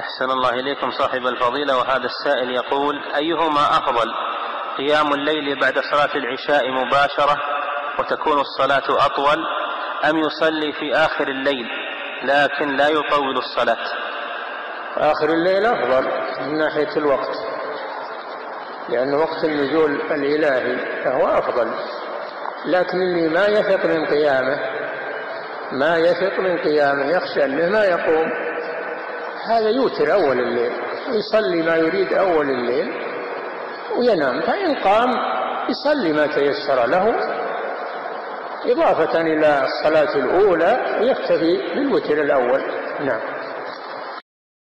أحسن الله إليكم صاحب الفضيلة. وهذا السائل يقول أيهما أفضل قيام الليل بعد صلاة العشاء مباشرة وتكون الصلاة أطول أم يصلي في آخر الليل لكن لا يطول الصلاة؟ آخر الليل أفضل من ناحية الوقت لأن وقت النزول الإلهي فهو أفضل. لكن اللي ما يثق من قيامه ما يثق من قيامه يخشى أنه ما يقوم. هذا يوتر أول الليل يصلي ما يريد أول الليل وينام فإن قام يصلي ما تيسر له إضافة إلى الصلاة الأولى ويكتفي بالوتر الأول. نعم.